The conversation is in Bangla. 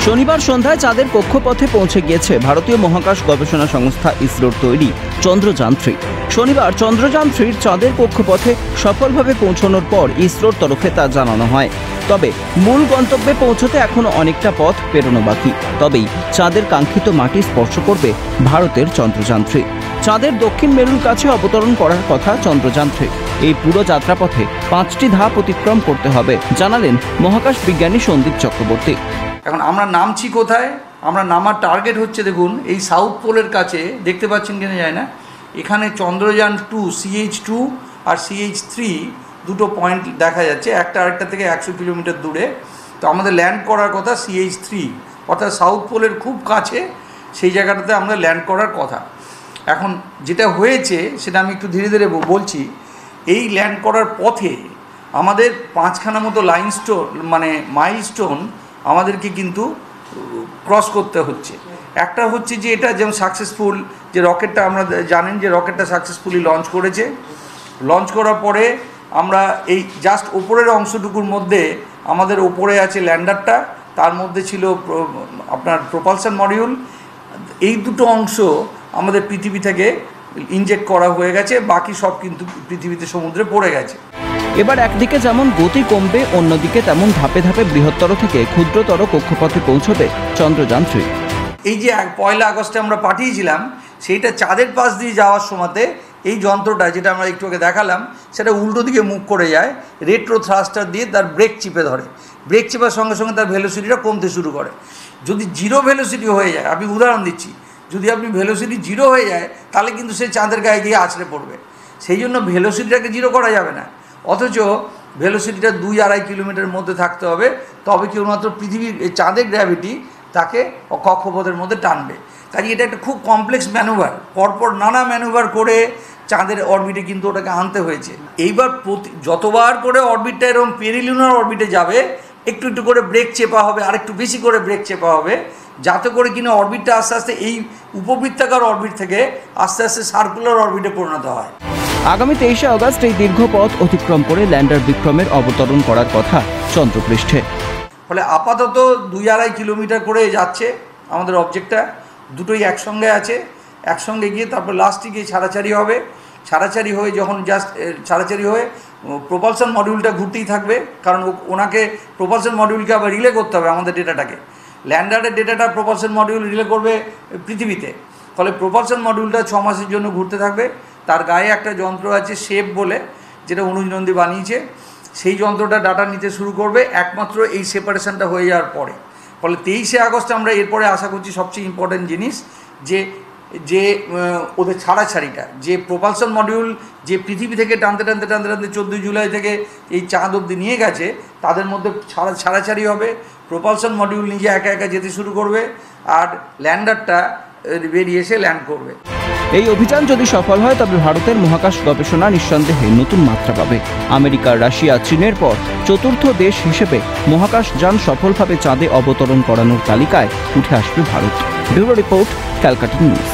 শনিবার সন্ধ্যায় চাঁদের কক্ষপথে পৌঁছে গিয়েছে ভারতীয় মহাকাশ গবেষণা সংস্থা ইসরোর তৈরি চন্দ্রযান থ্রি শনিবার চন্দ্রযান থ্রির চাঁদের কক্ষপথে সফলভাবে পৌঁছানোর পর ইসরোর তরফে তা জানানো হয়। তবে মূল গন্তব্যে পৌঁছতে এখনও অনেকটা পথ পেরোনো বাকি। তবেই চাঁদের কাঙ্ক্ষিত মাটি স্পর্শ করবে ভারতের চন্দ্রযান থ্রি চাঁদের দক্ষিণ মেরুর কাছে অবতরণ করার কথা চন্দ্রযান থ্রি এই পুরো যাত্রাপথে পাঁচটি ধাপ অতিক্রম করতে হবে, জানালেন মহাকাশ বিজ্ঞানী সন্দীপ চক্রবর্তী। এখন আমরা নামছি কোথায়? আমরা নামার টার্গেট হচ্ছে দেখুন, এই সাউথ পোলের কাছে, দেখতে পাচ্ছেন কিনা যায় না? এখানে চন্দ্রযান টু সিএইচ টু আর সিএইচ থ্রি দুটো পয়েন্ট দেখা যাচ্ছে, একটা আরেকটা থেকে একশো কিলোমিটার দূরে। তো আমাদের ল্যান্ড করার কথা সিএইচ থ্রি অর্থাৎ সাউথ পোলের খুব কাছে, সেই জায়গাটাতে আমরা ল্যান্ড করার কথা। এখন যেটা হয়েছে, সেটা আমি একটু ধীরে ধীরে বলছি এই ল্যান্ড করার পথে আমাদের পাঁচখানা মতো লাইন স্টোন মানে মাইল স্টোন আমাদেরকে কিন্তু ক্রস করতে হচ্ছে। একটা হচ্ছে যে এটা যেমন সাকসেসফুল যে রকেটটা আমরা জানেন যে রকেটটা সাকসেসফুলি লঞ্চ করেছে। লঞ্চ করার পরে আমরা এই জাস্ট ওপরের অংশটুকুর মধ্যে আমাদের ওপরে আছে ল্যান্ডারটা, তার মধ্যে ছিল আপনার প্রপালশন মডিউল এই দুটো অংশ আমাদের পৃথিবী থেকে ইনজেক্ট করা হয়ে গেছে বাকি সব কিন্তু পৃথিবীতে সমুদ্রে পড়ে গেছে। এবার একদিকে যেমন গতি কমবে অন্যদিকে তেমন ধাপে ধাপে বৃহত্তর থেকে ক্ষুদ্রতর কক্ষপথে পৌঁছবে চন্দ্রযান থ্রি এই যে পয়লা আগস্টে আমরা পাঠিয়েছিলাম সেইটা চাঁদের পাশ দিয়ে যাওয়ার সময়তে এই যন্ত্রটা যেটা আমরা একটু আগে দেখালাম সেটা উল্টো দিকে মুখ করে যায় রেট্রো থ্রাস্টার দিয়ে তার ব্রেক চিপে ধরে। ব্রেক চেপার সঙ্গে সঙ্গে তার ভেলোসিটিটা কমতে শুরু করে। যদি জিরো ভেলোসিটি হয়ে যায় আমি উদাহরণ দিচ্ছি যদি আপনি ভেলোসিটি জিরো হয়ে যায়, তাহলে কিন্তু সে চাঁদের গায়ে গিয়ে আছড়ে পড়বে। সেই জন্য ভেলোসিটিটাকে জিরো করা যাবে না। অথচ ভেলোসিটিটা দুই আড়াই কিলোমিটার মধ্যে থাকতে হবে, তবে কেবলমাত্র পৃথিবীর চাঁদের গ্র্যাভিটি তাকে কক্ষপথের মধ্যে টানবে। কাজে এটা একটা খুব কমপ্লেক্স ম্যানুভার পরপর নানা ম্যানুভার করে চাঁদের অরবিটে কিন্তু ওটাকে আনতে হয়েছে। এইবার প্রতি যতবার করে অরবিটটা এরকম পেরিলুনার অরবিটে যাবে, একটু একটু করে ব্রেক চেপা হবে আর একটু বেশি করে ব্রেক চেপা হবে যাতে করে কিনা অরবিটটা আস্তে আস্তে এই উপবৃত্তাকার অরবিট থেকে আস্তে আস্তে সার্কুলার অরবিটে পরিণত হয়। আগামী তেইশে আগস্ট এই দীর্ঘ পথ অতিক্রম করে ল্যান্ডার বিক্রমের অবতরণ করার কথা চন্দ্রপৃষ্ঠে। ফলে আপাতত দুই আড়াই কিলোমিটার করে যাচ্ছে আমাদের অবজেক্টটা দুটোই একসঙ্গে আছে। একসঙ্গে গিয়ে তারপর লাস্টে গিয়ে ছাড়াছাড়ি হবে। ছাড়াছাড়ি হয়ে যখন জাস্ট ছাড়াছাড়ি হয়ে প্রপালশন মডিউলটা ঘুরতেই থাকবে। কারণ ওনাকে প্রপালশন মডিউলকে আবার রিলে করতে হবে আমাদের ডেটাটাকে ল্যান্ডারের ডেটাটা প্রপালশন মডিউল রিলে করবে পৃথিবীতে। ফলে প্রপালশন মডিউলটা ছ মাসের জন্য ঘুরতে থাকবে। তার গায়ে একটা যন্ত্র আছে শেপ বলে, যেটা অনুজ নন্দী বানিয়েছে। সেই যন্ত্রটা ডাটা নিতে শুরু করবে একমাত্র এই সেপারেশনটা হয়ে যাওয়ার পরে। ফলে তেইশে আগস্ট আমরা এরপরে আশা করছি সবচেয়ে ইম্পর্ট্যান্ট জিনিস যে যে ওদের ছাড়াছাড়িটা, যে প্রপালশন মডিউল যে পৃথিবী থেকে টানতে টানতে টানতে টানতে চোদ্দোই জুলাই থেকে এই চাঁদ অবধি নিয়ে গেছে, তাদের মধ্যে ছাড়া, ছাড়াছাড়ি হবে। প্রপালশন মডিউল নিজে একা একা যেতে শুরু করবে আর ল্যান্ডারটা বেরিয়ে এসে ল্যান্ড করবে। এই অভিযান যদি সফল হয়, তবে ভারতের মহাকাশ গবেষণা নিঃসন্দেহে নতুন মাত্রা পাবে। আমেরিকা, রাশিয়া, চীনের পর চতুর্থ দেশ হিসেবে মহাকাশ যান সফলভাবে চাঁদে অবতরণ করানোর তালিকায় উঠে আসবে Bharat. Bureau report, Calcutta news.